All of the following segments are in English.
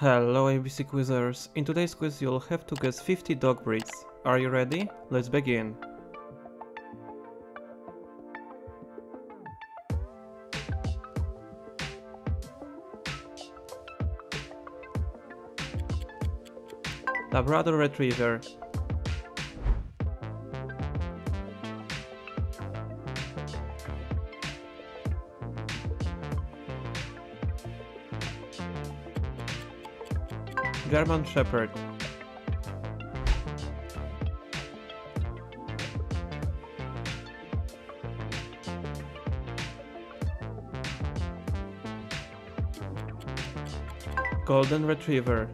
Hello ABC Quizzers. In today's quiz you'll have to guess 50 dog breeds. Are you ready? Let's begin. Labrador Retriever German Shepherd. Golden Retriever.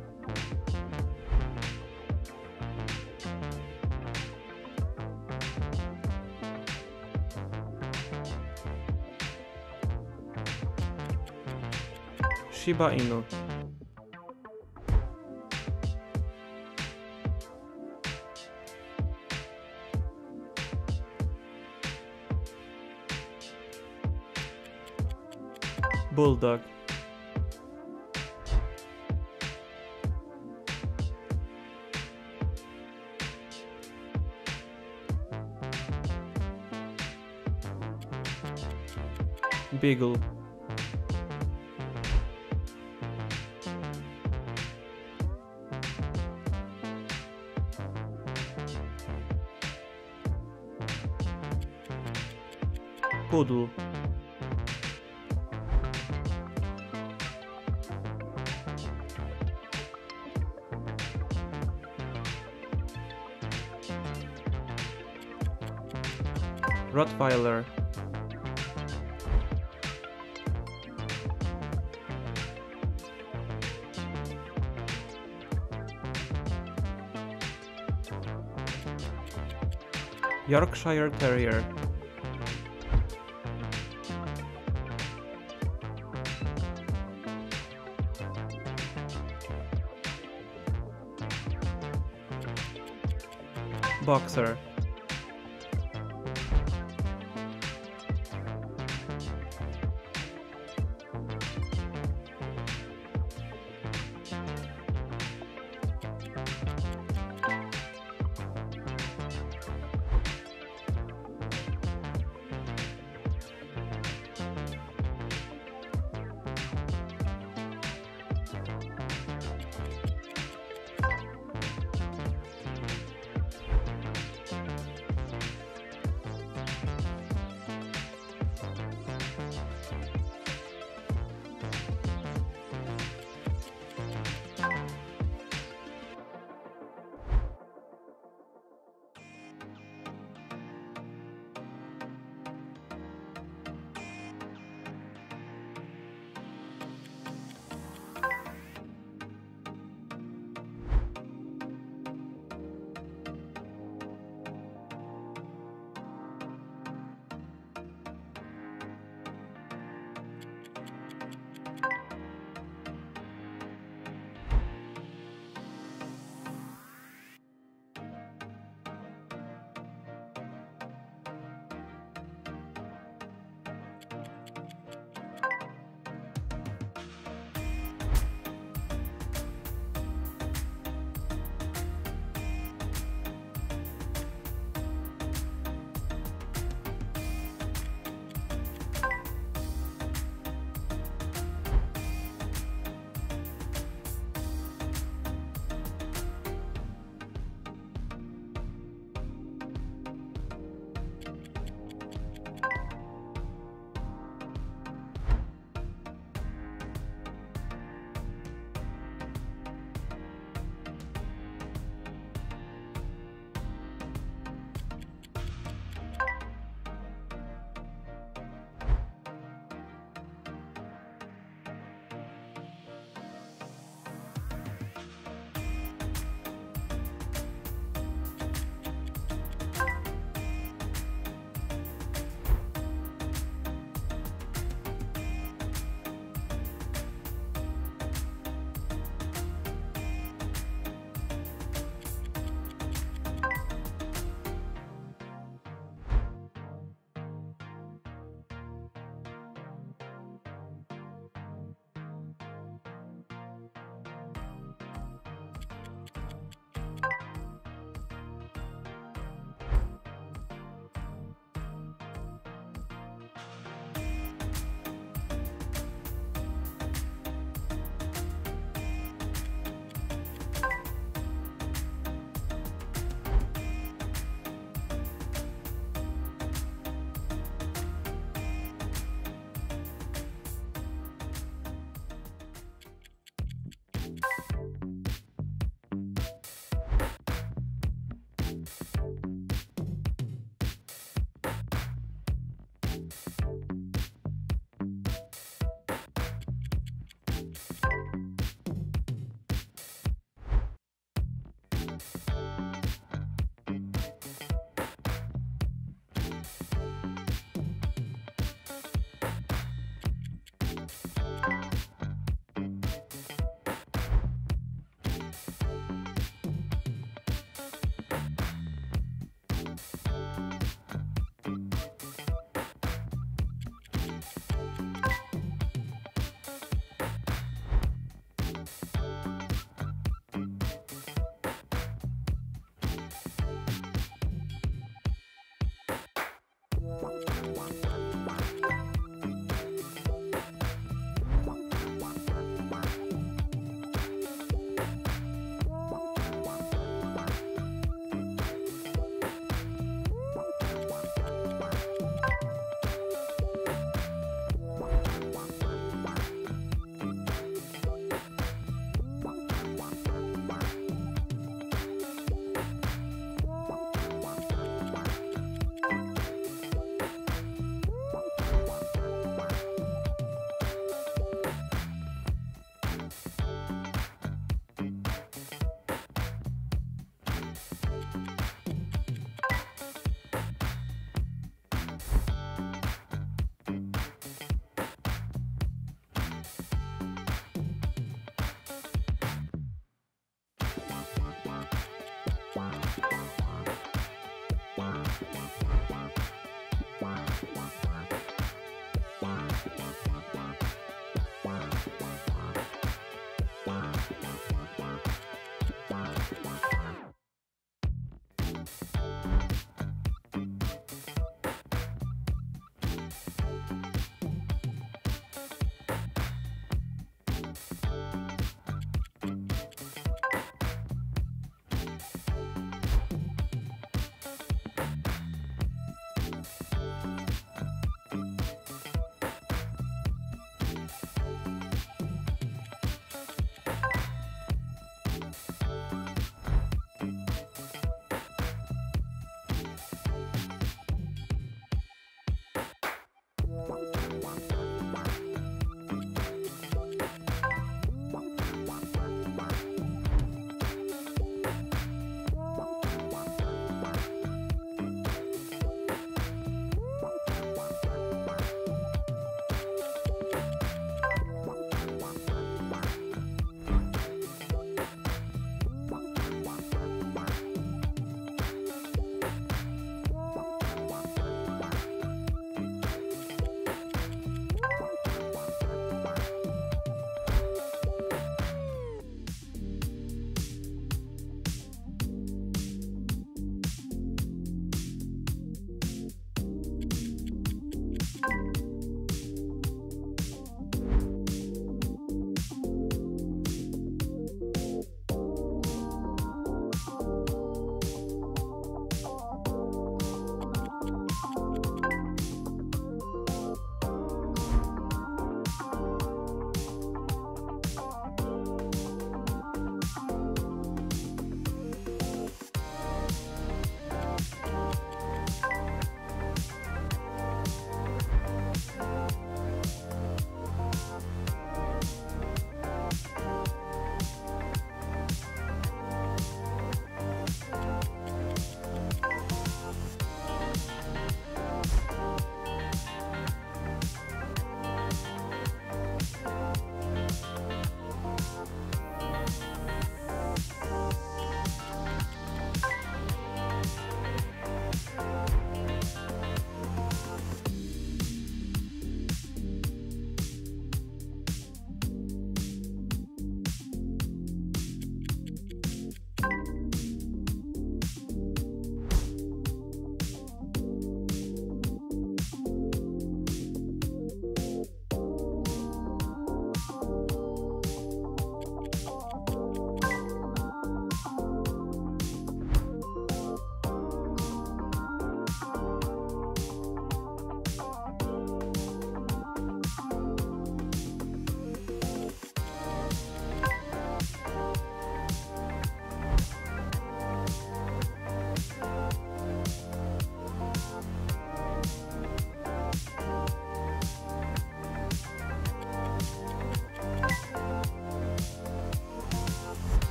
Shiba Inu Bulldog Beagle Poodle Rottweiler. Yorkshire Terrier. Boxer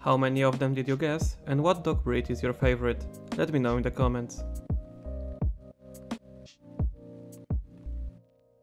How many of them did you guess? And what dog breed is your favorite? Let me know in the comments.